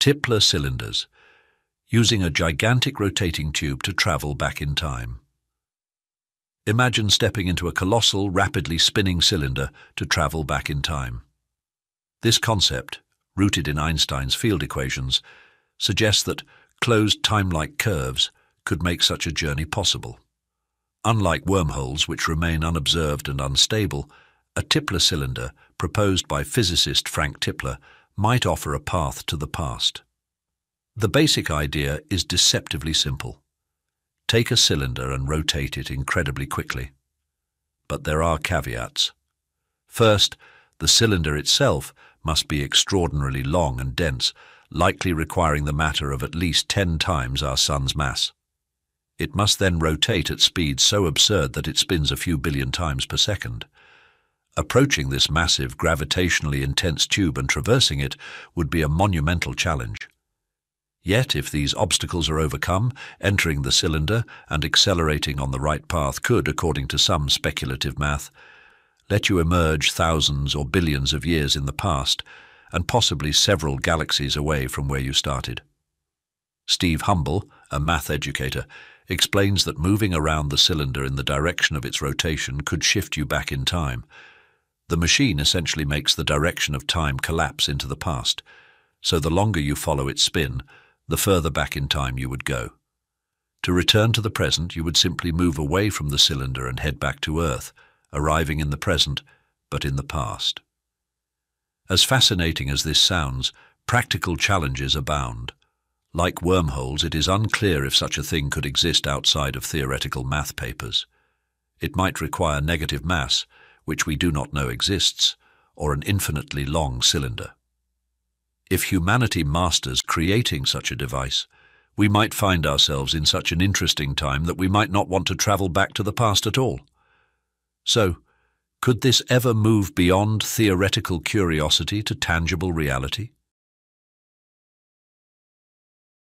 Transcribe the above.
Tipler cylinders, using a gigantic rotating tube to travel back in time. Imagine stepping into a colossal, rapidly spinning cylinder to travel back in time. This concept, rooted in Einstein's field equations, suggests that closed time-like curves could make such a journey possible. Unlike wormholes, which remain unobserved and unstable, a Tipler cylinder, proposed by physicist Frank Tipler, might offer a path to the past. The basic idea is deceptively simple. Take a cylinder and rotate it incredibly quickly. But there are caveats. First, the cylinder itself must be extraordinarily long and dense, likely requiring the matter of at least 10 times our Sun's mass. It must then rotate at speeds so absurd that it spins a few billion times per second. Approaching this massive, gravitationally intense tube and traversing it would be a monumental challenge. Yet, if these obstacles are overcome, entering the cylinder and accelerating on the right path could, according to some speculative math, let you emerge thousands or billions of years in the past and possibly several galaxies away from where you started. Steve Humble, a math educator, explains that moving around the cylinder in the direction of its rotation could shift you back in time, the machine essentially makes the direction of time collapse into the past, so the longer you follow its spin, the further back in time you would go. To return to the present, you would simply move away from the cylinder and head back to Earth, arriving in the present, but in the past. As fascinating as this sounds, practical challenges abound. Like wormholes, it is unclear if such a thing could exist outside of theoretical math papers. It might require negative mass, which we do not know exists, or an infinitely long cylinder. If humanity masters creating such a device, we might find ourselves in such an interesting time that we might not want to travel back to the past at all. So, could this ever move beyond theoretical curiosity to tangible reality?